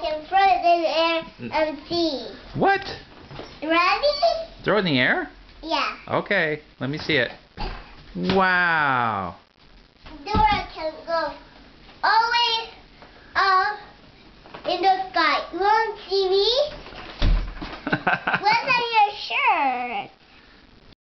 can throw it in the air hmm. and see. What? Ready? Throw it in the air? Yeah. Okay, let me see it. Wow. Dora can go always up in the sky.